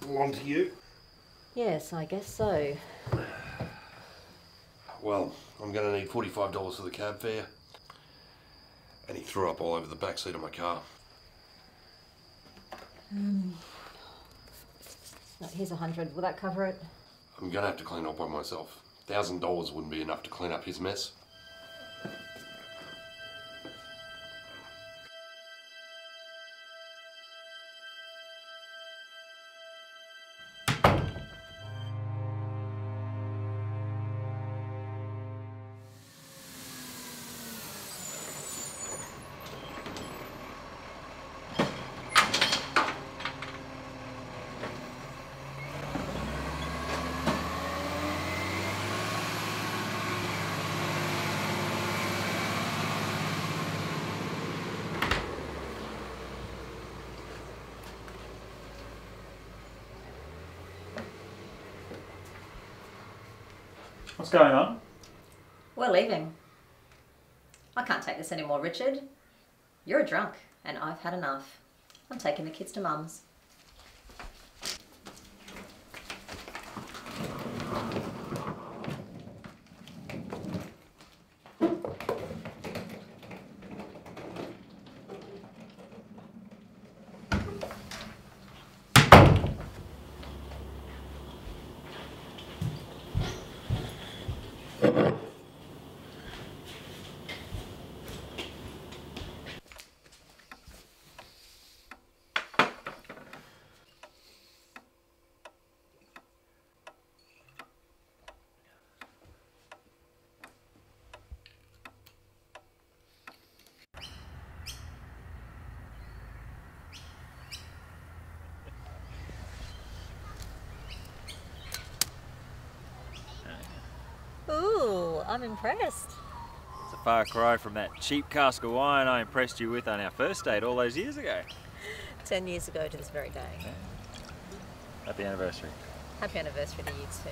belong to you? Yes, I guess so. Well, I'm going to need $45 for the cab fare. And he threw up all over the back seat of my car. Hmm. No, here's a hundred. Will that cover it? I'm going to have to clean up by myself. $1,000 wouldn't be enough to clean up his mess. What's going on? We're leaving. I can't take this anymore, Richard. You're a drunk, and I've had enough. I'm taking the kids to mum's. I'm impressed. It's a far cry from that cheap cask of wine I impressed you with on our first date all those years ago. Ten years ago to this very day. Happy anniversary. Happy anniversary to you too.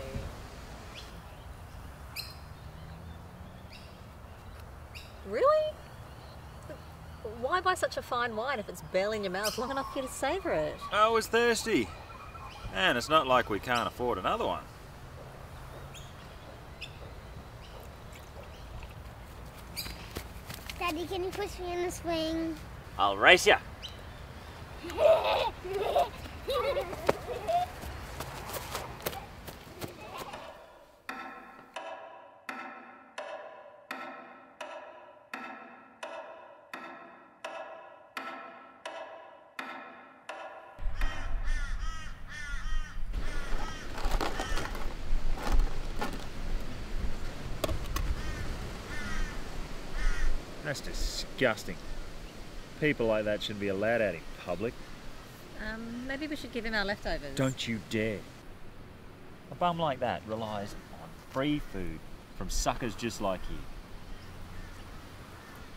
Really? Why buy such a fine wine if it's barely in your mouth long enough for you to savour it? I was thirsty. And it's not like we can't afford another one. Daddy, can you push me in the swing? I'll race you. That's disgusting. People like that shouldn't be allowed out in public. Um, maybe we should give him our leftovers. Don't you dare. A bum like that relies on free food from suckers just like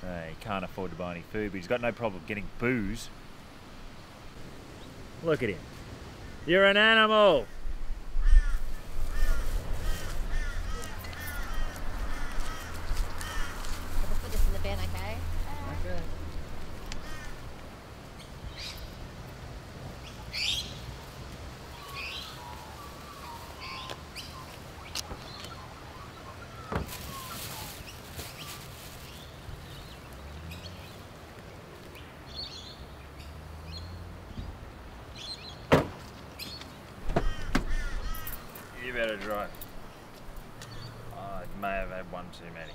you. Uh, he can't afford to buy any food, but he's got no problem getting booze. Look at him. You're an animal! I'll just put this in the bin, okay? You better drive. I may have had one too many.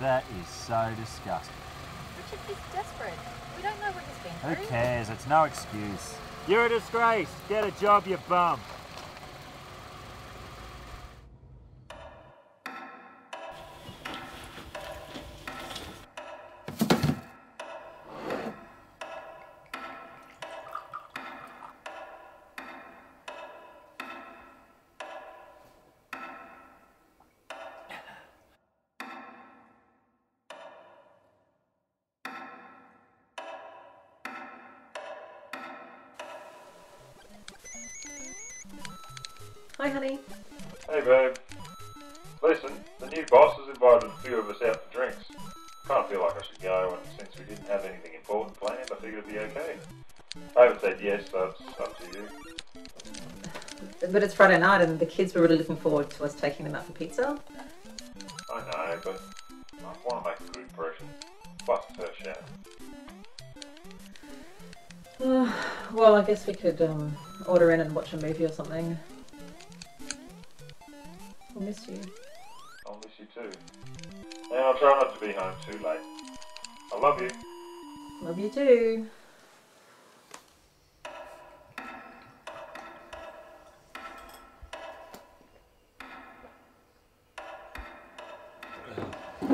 That is so disgusting. Richard, he's desperate. We don't know what he's been Who through. cares? It's no excuse. You're a disgrace. Get a job, you bum. Hi, honey. Hey, babe. Listen, the new boss has invited a few of us out for drinks. Kind of feel like I should go, and since we didn't have anything important planned, I figured it'd be okay. I haven't said yes, so it's up to you. But it's Friday night, and the kids were really looking forward to us taking them out for pizza. I know, but I want to make a good impression. Plus, it's her show. well, I guess we could um, order in and watch a movie or something. I'll miss you. I'll miss you too. And I'll try not to be home too late. I love you. Love you too.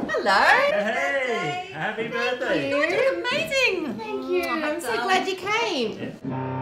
Hello. Hey, happy birthday. Thank You look amazing. Thank you. Oh, I'm so glad you came. Happy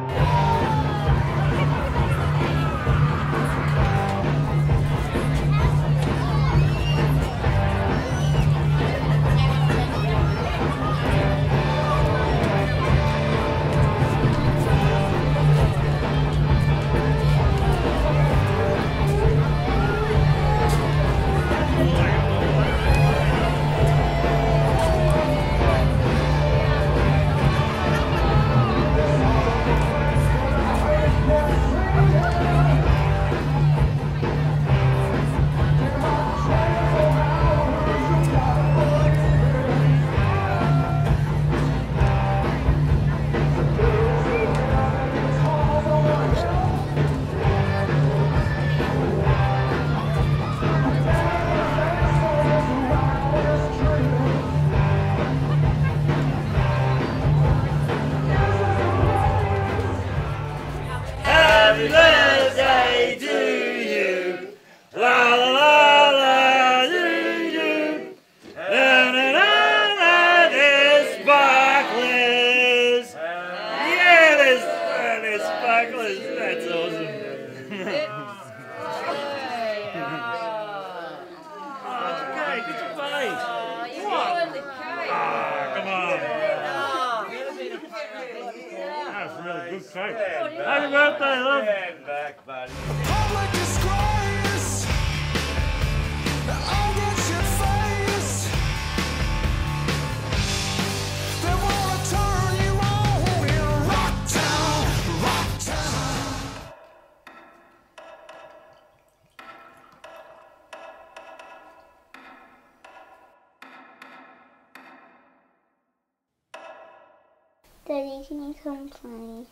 play?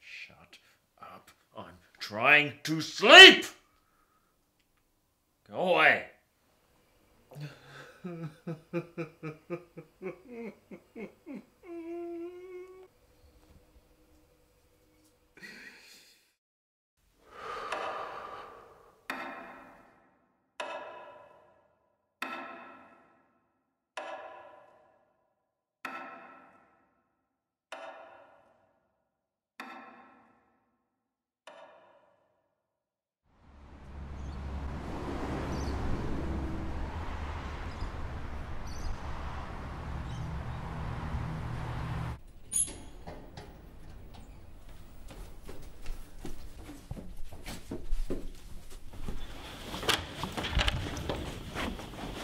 Shut up. I'm trying to sleep. Go away.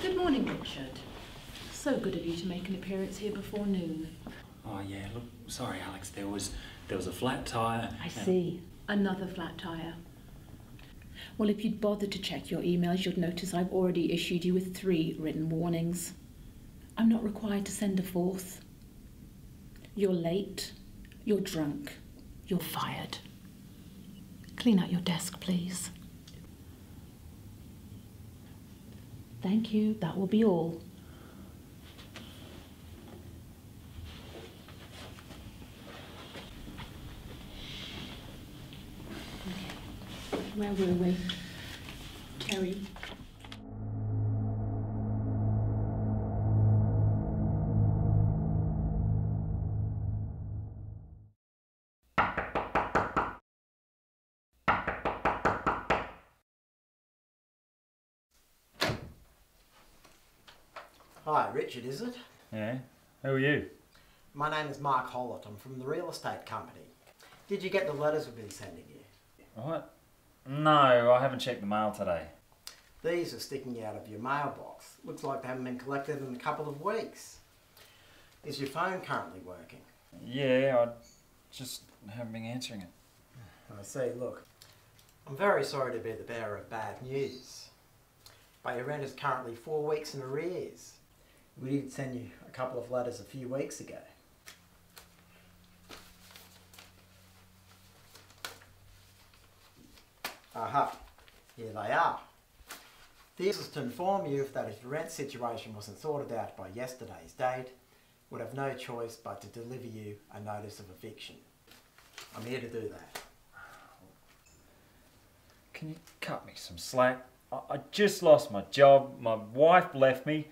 Good morning, Richard. So good of you to make an appearance here before noon. Oh yeah, look, sorry Alex, there was there was a flat tire. I see. Another flat tire. Well, if you'd bothered to check your emails, you'd notice I've already issued you with three written warnings. I'm not required to send a fourth. You're late. You're drunk. You're fired. Clean out your desk, please. Thank you. That will be all. Where were we? Terry. Hi, Richard, is it? Yeah. Who are you? My name is Mark Hollett. I'm from the real estate company. Did you get the letters we've been sending you? What? No, I haven't checked the mail today. These are sticking out of your mailbox. Looks like they haven't been collected in a couple of weeks. Is your phone currently working? Yeah, I just haven't been answering it. I see, look. I'm very sorry to be the bearer of bad news. But your rent is currently four weeks in arrears. We did send you a couple of letters a few weeks ago. Aha, here they are. This is to inform you that if your rent situation wasn't sorted out by yesterday's date, would have no choice but to deliver you a notice of eviction. I'm here to do that. Can you cut me some slack? I, I just lost my job. My wife left me.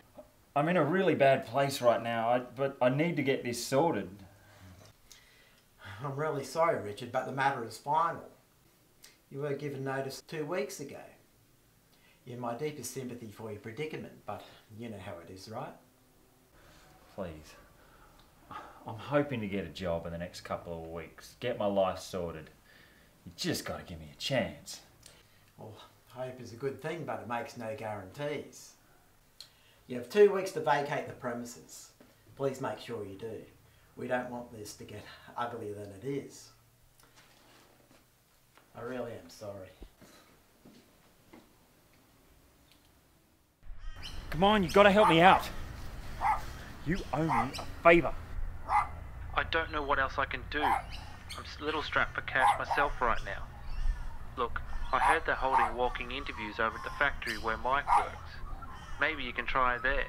I'm in a really bad place right now, I, but I need to get this sorted. I'm really sorry, Richard, but the matter is final. You were given notice two weeks ago. You have my deepest sympathy for your predicament, but you know how it is, right? Please. I'm hoping to get a job in the next couple of weeks, get my life sorted. You just got to give me a chance. Well, hope is a good thing, but it makes no guarantees. You have two weeks to vacate the premises. Please make sure you do. We don't want this to get uglier than it is. I really am sorry. Come on, you've got to help me out. You owe me a favour. I don't know what else I can do. I'm a little strapped for cash myself right now. Look, I heard they're holding walking interviews over at the factory where Mike works. Maybe you can try there.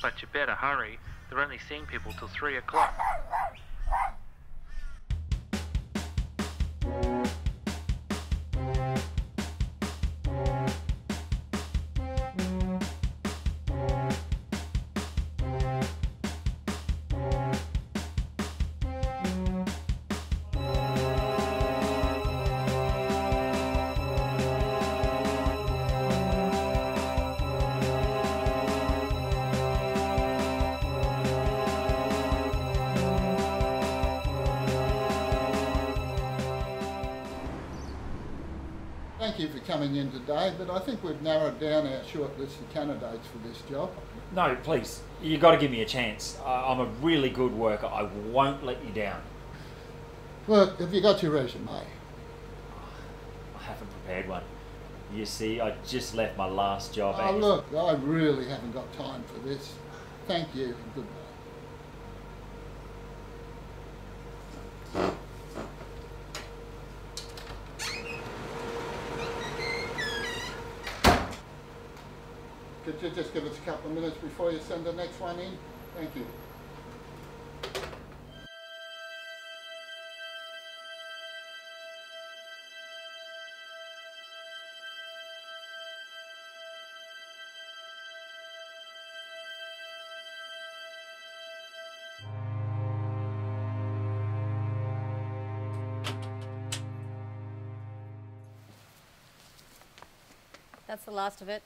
But you better hurry. They're only seeing people till three o'clock. thank you Thank you for coming in today, but I think we've narrowed down our short list of candidates for this job. No, please. you've got to give me a chance. I'm a really good worker. I won't let you down. Look, have you got your resume? I haven't prepared one. You see, I just left my last job. Oh, look, I really haven't got time for this. Thank you goodbye. Could you just give us a couple of minutes before you send the next one in? Thank you. That's the last of it.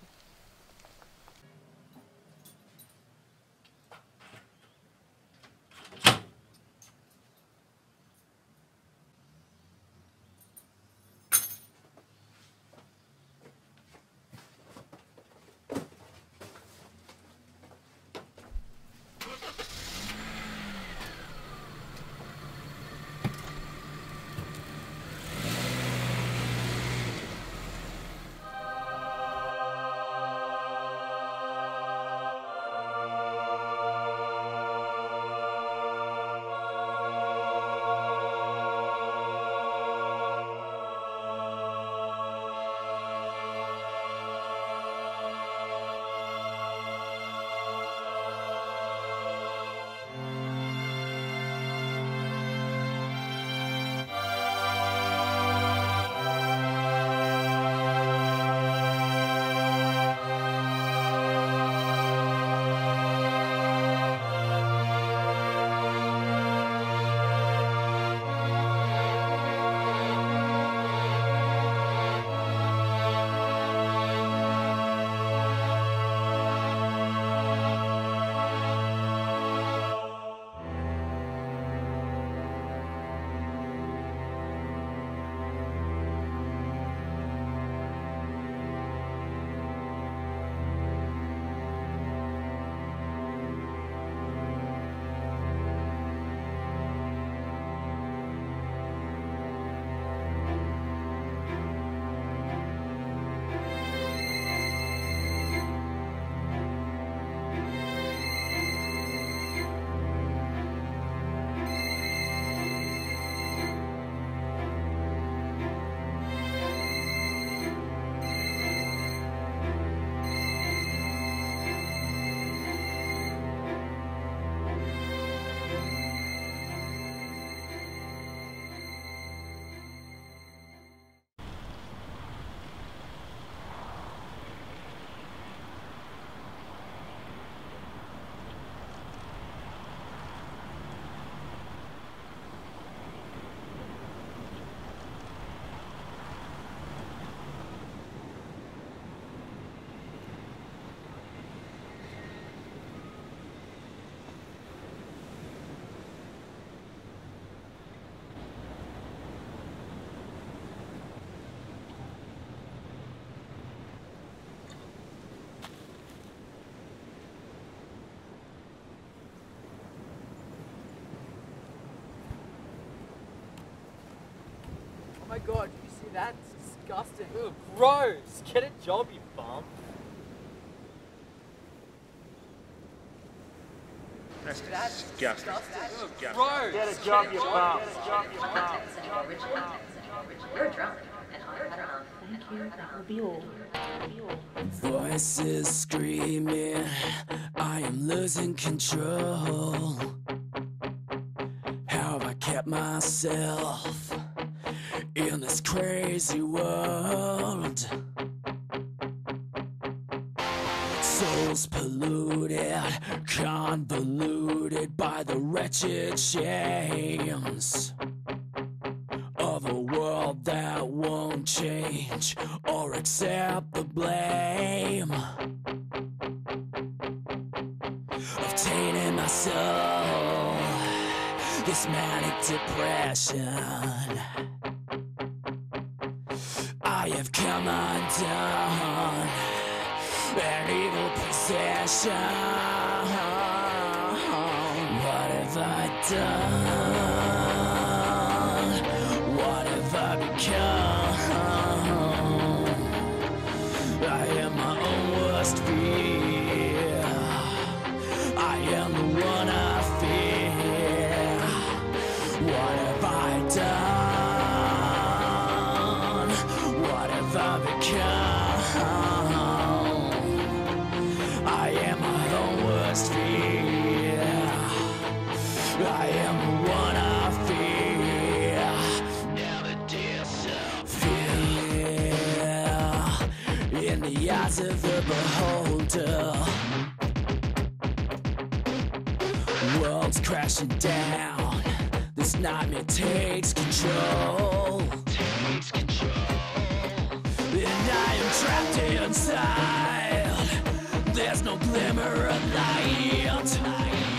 God, you see that? It's disgusting. Ugh, gross! Get a job, you bum. That's That's disgusting. disgusting. Gross! Get a job, you bum. I can't take this anymore, Richard. You're drunk, and I've had enough. Thank you. That will be all. That will be all. Voices screaming, I am losing control. How have I kept myself in this crazy world? Souls polluted, convoluted by the wretched chains of a world that won't change or accept the blame of tainting my soul. This manic depression. Come undone an evil possession. What have I done? Of the beholder. World's crashing down. This nightmare takes control. Takes control. And I am trapped inside. There's no glimmer of light.